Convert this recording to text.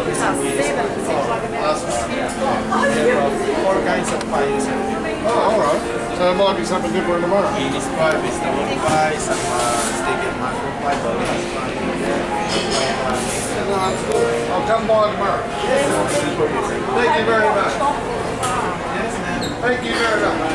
Four kinds of pies. Oh, alright. So there might be something different tomorrow. In this pie, vegetable pie, some steak and mushroom pie, pie. I'll come by tomorrow. Thank you very much. Thank you very much.